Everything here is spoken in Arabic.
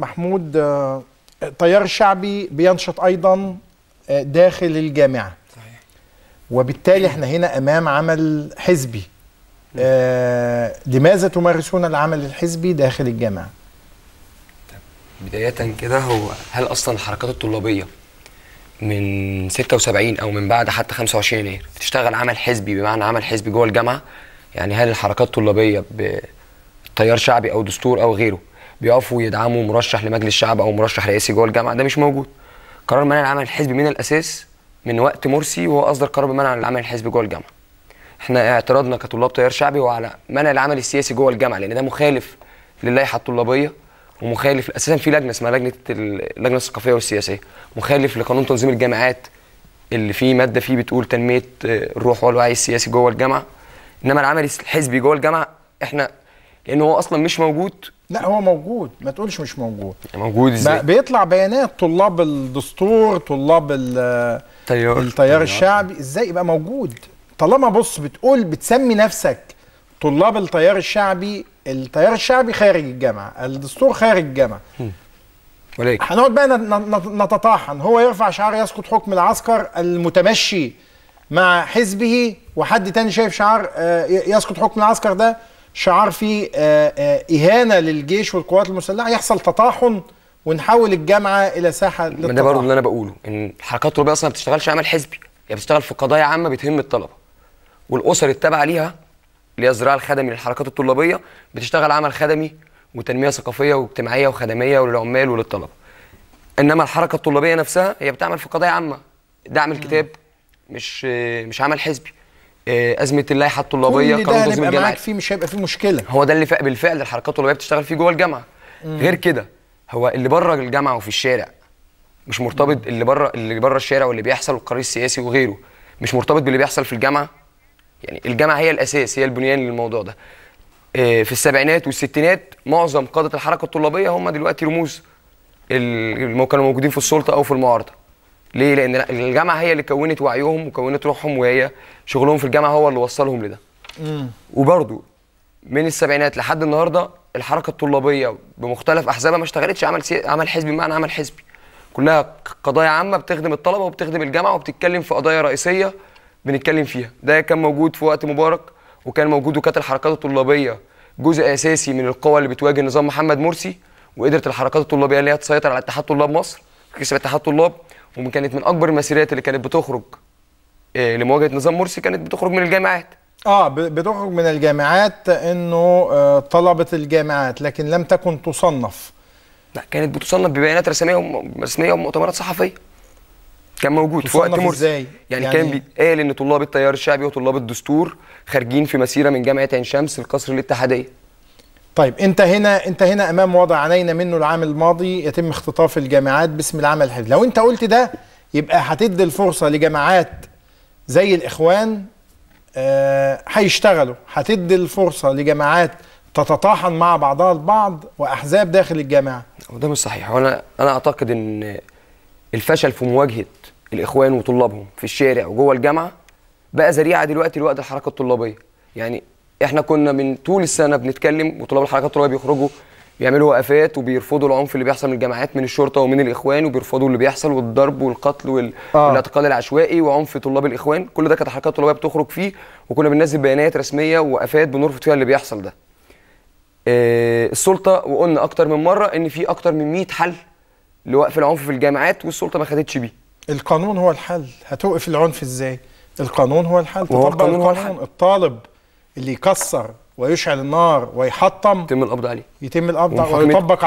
محمود آه، التيار الشعبي بينشط أيضا آه، داخل الجامعة. صحيح. وبالتالي إحنا هنا أمام عمل حزبي. آه، لماذا تمارسون العمل الحزبي داخل الجامعة؟ بداية كده هو هل أصلا الحركات الطلابية من 76 أو من بعد حتى 25 يناير بتشتغل عمل حزبي بمعنى عمل حزبي جوه الجامعة؟ يعني هل الحركات الطلابية بتيار شعبي أو دستور أو غيره بيقفوا يدعموا مرشح لمجلس الشعب أو مرشح رئاسي جوه الجامعة ده مش موجود. قرار منع العمل الحزبي من الأساس من وقت مرسي وهو أصدر قرار بمنع العمل الحزبي جوه الجامعة. إحنا اعتراضنا كطلاب تيار شعبي هو على منع العمل السياسي جوه الجامعة لأن ده مخالف للائحة الطلابية ومخالف أساسا في لجنة اسمها لجنة ال- اللجنه الثقافية والسياسية. مخالف لقانون تنظيم الجامعات اللي فيه مادة فيه بتقول تنمية آه، الروح والوعي السياسي جوه الجامعة. إنما العمل الحزبي جوه الجامعة إحنا لأنه هو أصلا مش موجود لا هو موجود. ما تقولش مش موجود. موجود إزاي؟ بيطلع بيانات طلاب الدستور طلاب ال- تيار. التيار الشعبي. إزاي يبقى موجود؟ طالما بص بتقول بتسمي نفسك طلاب التيار الشعبي التيار الشعبي خارج الجامعة الدستور خارج الجامعة. ولكن هنقعد بقى نت- نت- نتطاحن. هو يرفع شعار يسقط حكم العسكر المتمشي مع حزبه وحد تاني شايف شعار آه، يسقط حكم العسكر ده شعار فيه آه، آه، إهانة للجيش والقوات المسلحة يحصل تطاحن ونحول الجامعة إلى ساحة ما ده برضه للتطاحن. اللي أنا بقوله إن الحركات الطلابيه أصلا ما بتشتغلش عمل حزبي هي بتشتغل في قضايا عامة بتهم الطلبة. والأسر التابعة ليها اللي هي الذراع الخدمي للحركات الطلابية بتشتغل عمل خدمي وتنمية ثقافية واجتماعية وخدمية وللعمال وللطلبة. إنما الحركة الطلابية نفسها هي بتعمل في قضايا عامة. دعم الكتاب مش مش عمل حزبي. أزمة اللائحة الطلابية كل ده هنبقى معاك فيه مش هيبقى فيه مشكلة. هو ده اللي بالفعل الحركات الطلابية بتشتغل فيه جوه الجامعة. غير كده هو اللي بره الجامعة وفي الشارع مش مرتبط اللي بره اللي بره الشارع واللي بيحصل والقرار السياسي وغيره مش مرتبط باللي بيحصل في الجامعة؟ يعني الجامعة هي الأساس هي البنيان للموضوع ده. آه، في السبعينات والستينات معظم قادة الحركة الطلابية هم دلوقتي رموز اللي كانوا موجودين في السلطة أو في المعارضة. ليه؟ لأن الجامعة هي اللي كونت وعيهم وكونت روحهم وهي شغلهم في الجامعة هو اللي وصلهم لده. وبرضه من السبعينات لحد النهارده الحركة الطلابية بمختلف أحزابها ما اشتغلتش عمل سي... عمل حزبي بمعنى عمل حزبي. كلها قضايا عامة بتخدم الطلبة وبتخدم الجامعة وبتتكلم في قضايا رئيسية بنتكلم فيها. ده كان موجود في وقت مبارك وكان موجود وكانت الحركات الطلابية جزء أساسي من القوى اللي بتواجه نظام محمد مرسي وقدرت الحركات الطلابية اللي هي تسيطر على اتحاد طلاب مصر كسب اتحاد طلاب وكانت من أكبر المسيرات اللي كانت بتخرج آه، لمواجهه نظام مرسي كانت بتخرج من الجامعات. آه بتخرج من الجامعات إنه آه، طلبة الجامعات لكن لم تكن تصنف. لا كانت بتصنف ببيانات رسمية رسمية ومؤتمرات صحفية. كان موجود في وقت مرسي. إزاي؟ يعني, يعني- كان بيتقال إن طلاب التيار الشعبي وطلاب الدستور خارجين في مسيرة من جامعة عين شمس لقصر الاتحادية. طيب انت هنا انت هنا امام وضع عانينا منه العام الماضي يتم اختطاف الجامعات باسم العمل الحزبي لو انت قلت ده يبقى هتدي الفرصة لجامعات زي الإخوان آه، هيشتغلوا. هتدي الفرصة لجامعات تتطاحن مع بعضها البعض وأحزاب داخل الجامعة. وده مش صحيح. وأنا أنا أعتقد إن الفشل في مواجهة الإخوان وطلابهم في الشارع وجوه الجامعة بقى ذريعة دلوقتي لوقت الحركة الطلابية. يعني إحنا كنا من طول السنة بنتكلم وطلاب الحركات الطلابية بيخرجوا بيعملوا وقفات وبيرفضوا العنف اللي بيحصل من الجامعات من الشرطة ومن الإخوان وبيرفضوا اللي بيحصل والضرب والقتل وال... آه. والاعتقال العشوائي وعنف طلاب الإخوان. كل ده كانت الحركات الطلابية بتخرج فيه وكنا بننزل بيانات رسمية ووقفات بنرفض فيها اللي بيحصل ده. آه، السلطة وقلنا أكتر من مرة إن في أكتر من 100 حل لوقف العنف في الجامعات والسلطة ما خدتش بيه. القانون هو الحل. هتوقف العنف إزاي؟ القانون هو الحل. تطبق القانون هو القانون. الحل. الطالب اللي يكسر ويشعل النار ويحطم يتم القبض عليه. يتم القبض ويطبق